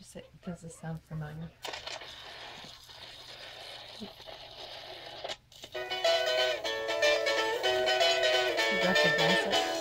Just it, does this sound familiar? You recognize it?